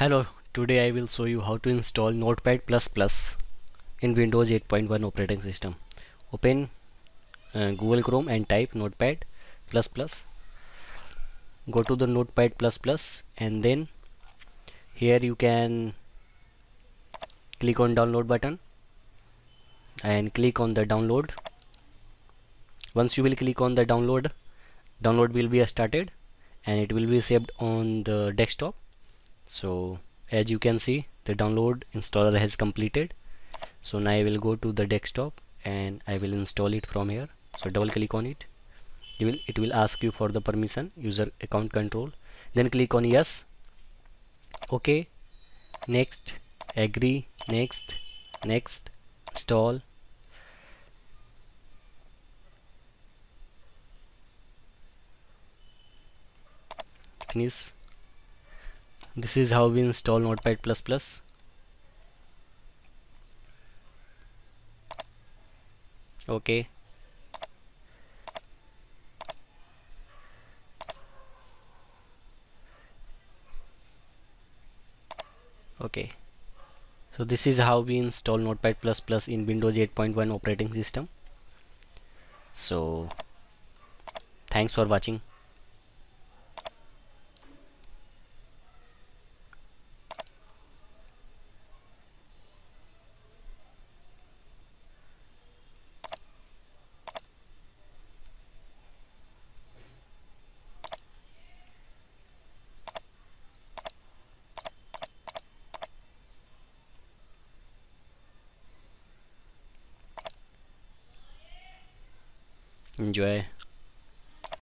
Hello, today I will show you how to install Notepad++ in Windows 8.1 operating system. Open uh, Google Chrome and type Notepad++. Go to the Notepad++ and then here you can click on download button and click on the download. Once you will click on the download, download will be started and it will be saved on the desktop so as you can see the download installer has completed. So now I will go to the desktop and I will install it from here. So double click on it. You will it will ask you for the permission user account control. Then click on yes. Okay. Next. Agree. Next. Next. Install finish this is how we install notepad++ okay. Okay. So this is how we install notepad++ in windows 8.1 operating system. So thanks for watching enjoy